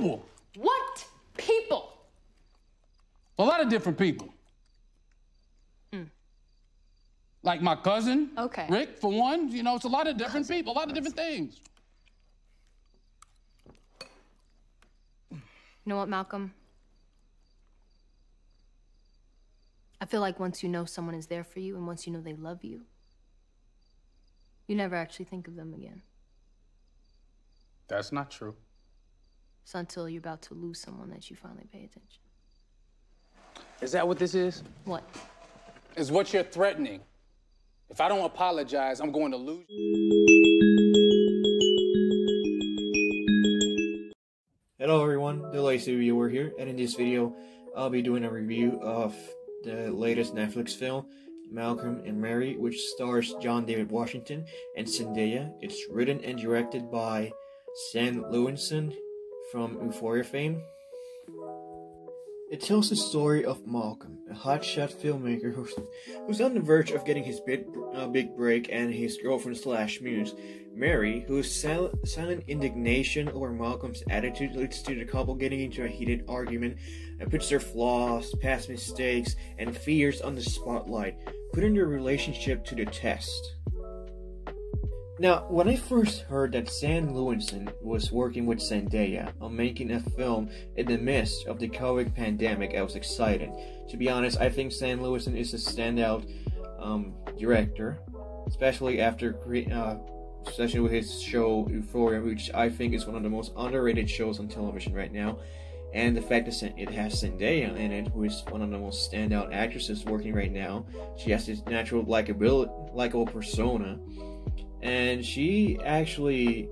people. What people? A lot of different people. Hmm. Like my cousin, Okay. Rick, for one. You know, it's a lot of different people, a lot of different things. You know what, Malcolm? I feel like once you know someone is there for you and once you know they love you, you never actually think of them again. That's not true. It's until you're about to lose someone that you finally pay attention. Is that what this is? What? Is what you're threatening. If I don't apologize, I'm going to lose. Hello everyone, the Lazy Viewer here, and in this video, I'll be doing a review of the latest Netflix film, Malcolm and Marie, which stars John David Washington and Zendaya. It's written and directed by Sam Levinson from Euphoria fame. It tells the story of Malcolm, a hotshot filmmaker who's, who's on the verge of getting his big, uh, big break, and his girlfriend slash muse, Marie, whose sil- silent indignation over Malcolm's attitude leads to the couple getting into a heated argument and puts their flaws, past mistakes, and fears on the spotlight, putting their relationship to the test. Now, when I first heard that Sam Levinson was working with Zendaya on making a film in the midst of the COVID pandemic, I was excited. To be honest, I think Sam Levinson is a standout um, director, especially after uh, with his show Euphoria, which I think is one of the most underrated shows on television right now. And the fact that it has Zendaya in it, who is one of the most standout actresses working right now. She has this natural likable, likable persona and she actually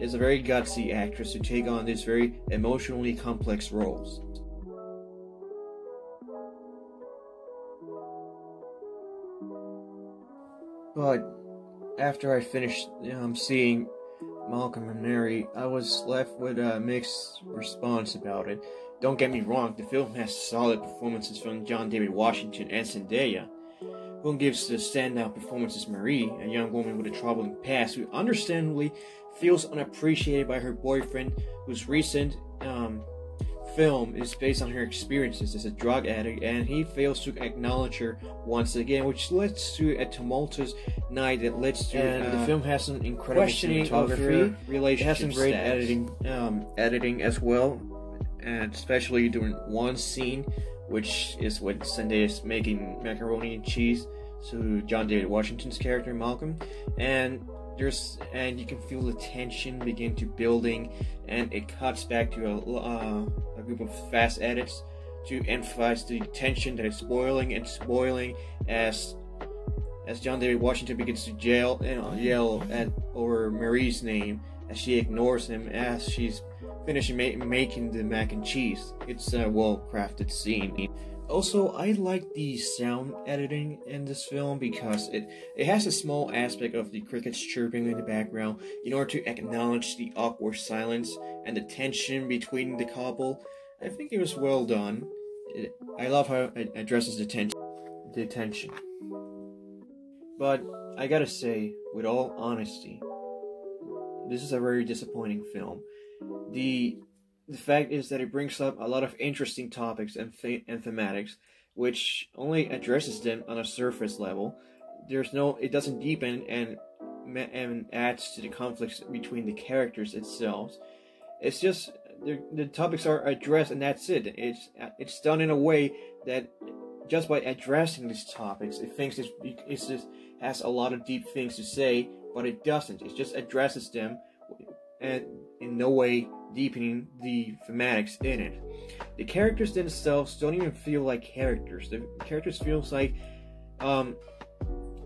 is a very gutsy actress to take on these very emotionally complex roles. But after I finished um, seeing Malcolm and Marie, I was left with a mixed response about it. Don't get me wrong, the film has solid performances from John David Washington and Zendaya, who gives the standout performance is Marie, a young woman with a troubling past who understandably feels unappreciated by her boyfriend, whose recent um, film is based on her experiences as a drug addict, and he fails to acknowledge her once again, which leads to a tumultuous night that leads to. And uh, the film has an incredible her relationship. It has some great status. editing, um, editing as well, and especially during one scene which is when Zendaya is making macaroni and cheese. To John David Washington's character Malcolm, and there's and you can feel the tension begin to building, and it cuts back to a, uh, a group of fast edits to emphasize the tension that is boiling and spoiling as as John David Washington begins to yell, you know, yell at over Marie's name as she ignores him as she's finishing ma- making the mac and cheese. It's a well crafted scene. Also, I like the sound editing in this film because it, it has a small aspect of the crickets chirping in the background in order to acknowledge the awkward silence and the tension between the couple. I think it was well done. It, I love how it addresses the tension. The tension. But I gotta say, with all honesty, this is a very disappointing film. The the fact is that it brings up a lot of interesting topics and, and thematics, which only addresses them on a surface level. There's no, it doesn't deepen and and adds to the conflicts between the characters itself. It's just the, the topics are addressed and that's it. It's it's done in a way that just by addressing these topics, it thinks it's, it's just has a lot of deep things to say, but it doesn't. It just addresses them and in no way deepening the thematics in it. The characters themselves don't even feel like characters. The characters feels like um,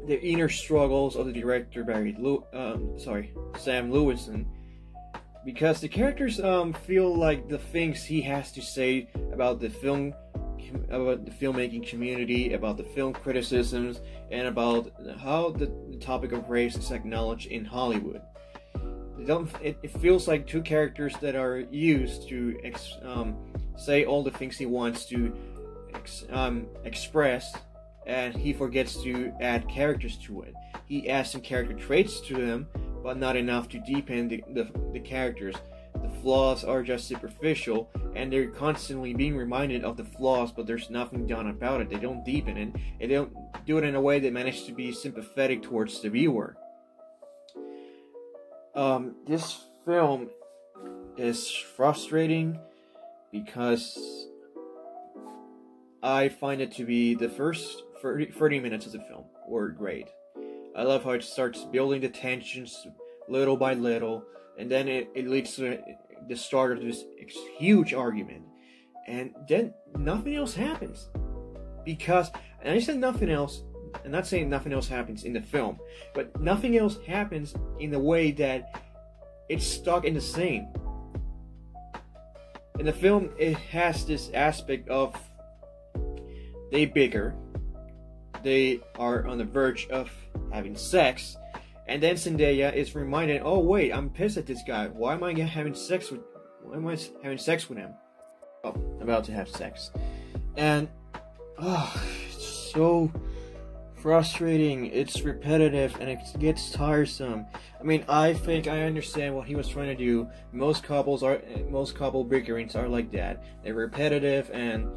the inner struggles of the director Barry, um, sorry, Sam Levinson, because the characters um, feel like the things he has to say about the film, about the filmmaking community, about the film criticisms, and about how the topic of race is acknowledged in Hollywood don't. It, it, feels like two characters that are used to ex, um, say all the things he wants to ex, um, express, and he forgets to add characters to it. He adds some character traits to them, but not enough to deepen the, the, the characters. The flaws are just superficial and they're constantly being reminded of the flaws, but there's nothing done about it. They don't deepen it, they don't do it in a way that manages to be sympathetic towards the viewer. Um, this film is frustrating because I find it to be the first 30, 30 minutes of the film were great. I love how it starts building the tensions little by little, and then it, it leads to the start of this huge argument. And then nothing else happens. Because, and I said nothing else, I'm not saying nothing else happens in the film, but nothing else happens in the way that it's stuck in the same. In the film, it has this aspect of they bigger, they are on the verge of having sex, and then Zendaya is reminded, "Oh wait, I'm pissed at this guy. Why am I having sex with? Why am I having sex with him? Oh, about to have sex, and oh, it's so frustrating. It's repetitive and it gets tiresome. I mean, I think I understand what he was trying to do. Most couples are, most couple bickerings are like that. They're repetitive and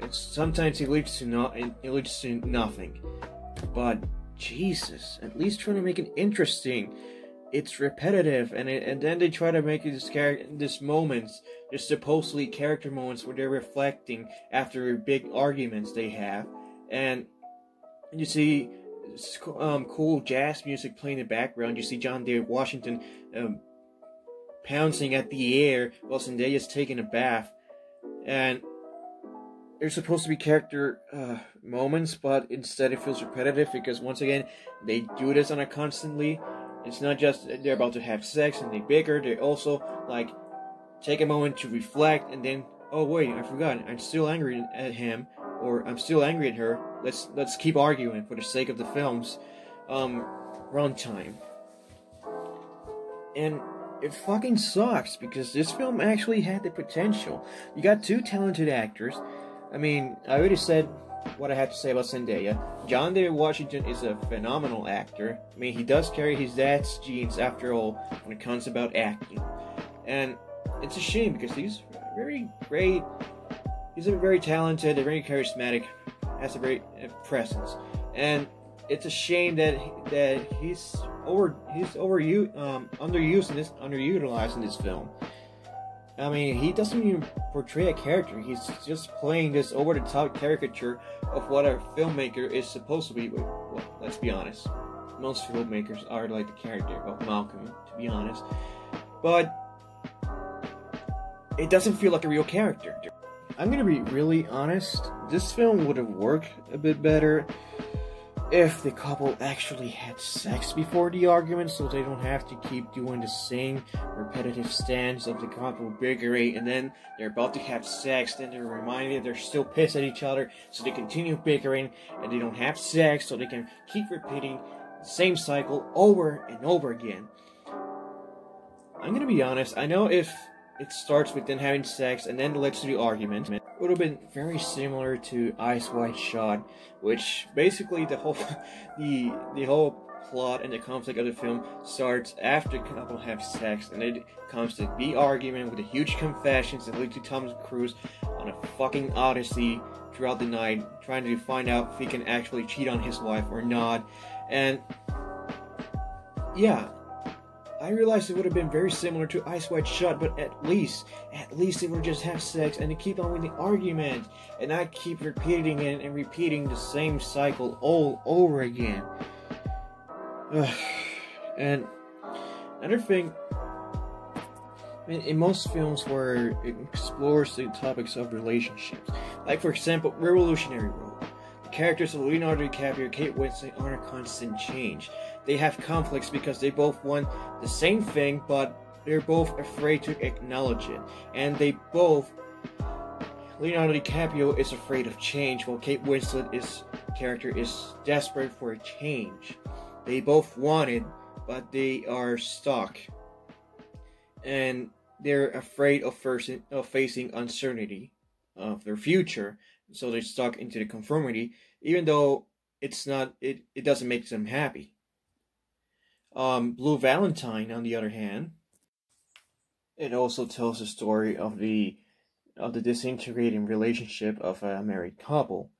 it's sometimes it leads to not, it leads to nothing. But Jesus, at least trying to make it interesting. It's repetitive, and it, and then they try to make this character, this moments, this supposedly character moments where they're reflecting after big arguments they have, and you see um, cool jazz music playing in the background. You see John David Washington um, pouncing at the air while Zendaya's taking a bath, and there's supposed to be character uh, moments, but instead it feels repetitive because once again they do this on a constantly. It's not just they're about to have sex and they bicker. They also like take a moment to reflect and then oh wait I forgot I'm still angry at him or I'm still angry at her. Let's let's keep arguing for the sake of the film's um, runtime. And it fucking sucks because this film actually had the potential. You got two talented actors I mean, I already said what I had to say about Zendaya. John David Washington is a phenomenal actor. I mean, he does carry his dad's genes after all when it comes about acting. And it's a shame because he's very great. He's a very talented, they're very charismatic, has a uh, presence. And it's a shame that that he's over he's overused um underused in this underutilized in this film. I mean, he doesn't even portray a character. He's just playing this over-the-top caricature of what a filmmaker is supposed to be. Well, let's be honest. Most filmmakers are like the character of Malcolm, to be honest. But it doesn't feel like a real character. I'm gonna be really honest. This film would have worked a bit better if the couple actually had sex before the argument so they don't have to keep doing the same repetitive stance of the couple bickering and then they're about to have sex then they're reminded they're still pissed at each other so they continue bickering and they don't have sex so they can keep repeating the same cycle over and over again i'm gonna be honest i know if it starts with them having sex and then leads to the argument. It would have been very similar to Eyes Wide Shut, which basically the whole the the whole plot and the conflict of the film starts after couple have sex and it comes to the argument with the huge confessions that lead to Tom Cruise on a fucking odyssey throughout the night trying to find out if he can actually cheat on his wife or not and yeah I realized it would have been very similar to Eyes Wide Shut, but at least, at least they would just have sex and to keep on with the argument, and not keep repeating it and repeating the same cycle all over again. and another thing, in, in most films where it explores the topics of relationships, like for example, Revolutionary Road, the characters of Leonardo DiCaprio Kate Winslet are a constant change they have conflicts because they both want the same thing, but they're both afraid to acknowledge it. And they both Leonardo DiCaprio is afraid of change, while Kate Winslet's character is desperate for a change. They both want it, but they are stuck. And they're afraid of, first, of facing uncertainty of their future, so they're stuck into the conformity, even though it's not it, it doesn't make them happy. Um, Blue Valentine, on the other hand, it also tells the story of the of the disintegrating relationship of a married couple.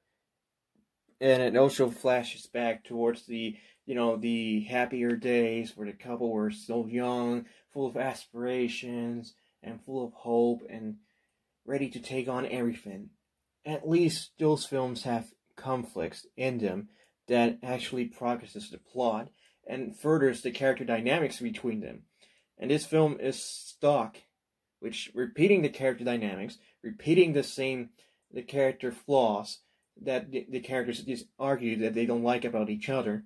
And it also flashes back towards the you know the happier days where the couple were so young, full of aspirations and full of hope and ready to take on everything. At least those films have conflicts in them that actually progresses the plot and furthers the character dynamics between them. And this film is stock, which repeating the character dynamics, repeating the same the character flaws that the, the characters just argue that they don't like about each other,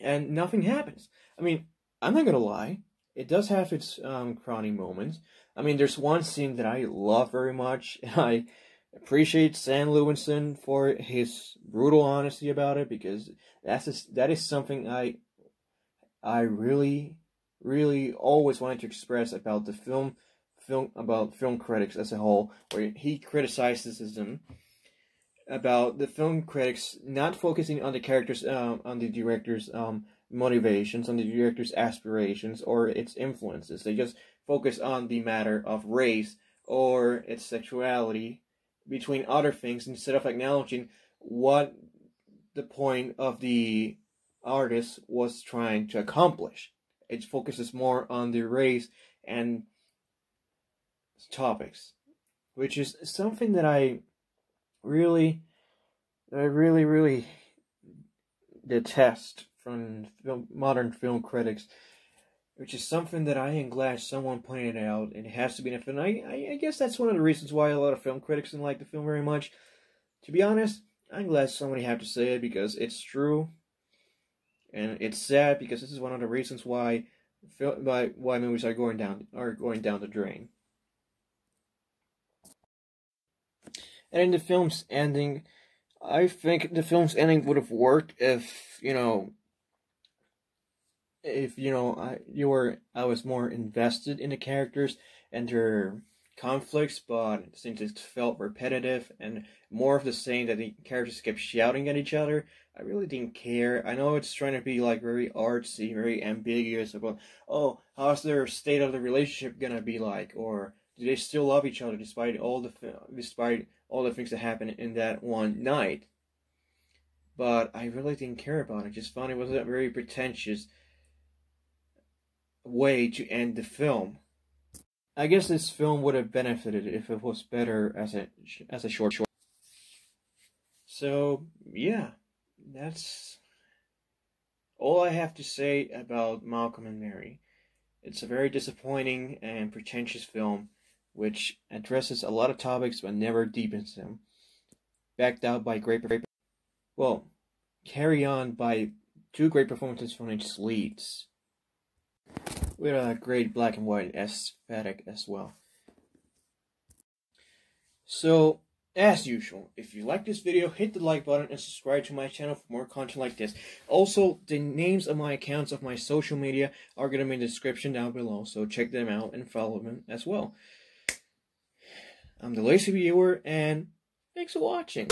and nothing happens. I mean, I'm not gonna lie, it does have its um, crowning moments. I mean, there's one scene that I love very much. And I appreciate Sam Levinson for his brutal honesty about it because that's that is something I I really really always wanted to express about the film film about film critics as a whole where he criticizes them about the film critics not focusing on the characters um, on the director's um, motivations on the director's aspirations or its influences. They just focus on the matter of race or its sexuality between other things instead of acknowledging what the point of the artist was trying to accomplish. It focuses more on the race and topics, which is something that I really, that I really, really detest from film, modern film critics which is something that I am glad someone pointed out. It has to be in a I, I guess that's one of the reasons why a lot of film critics didn't like the film very much. To be honest, I'm glad somebody had to say it because it's true, and it's sad because this is one of the reasons why why why movies are going down are going down the drain. And in the film's ending, I think the film's ending would have worked if you know if you know I, you were I was more invested in the characters and their conflicts, but since it felt repetitive and more of the same that the characters kept shouting at each other, I really didn't care. I know it's trying to be like very artsy, very ambiguous about oh how's their state of the relationship gonna be like, or do they still love each other despite all the despite all the things that happened in that one night. But I really didn't care about it. I just found it was a very pretentious way to end the film. I guess this film would have benefited if it was better as a as a short short. So yeah, that's all I have to say about Malcolm and Marie. It's a very disappointing and pretentious film, which addresses a lot of topics but never deepens them. Backed out by great, well, carry on by two great performances from its leads with a great black and white aesthetic as well. So, as usual, if you like this video, hit the like button and subscribe to my channel for more content like this. Also, the names of my accounts of my social media are going to be in the description down below, so check them out and follow them as well. I'm the Lazy Viewer, and thanks for watching.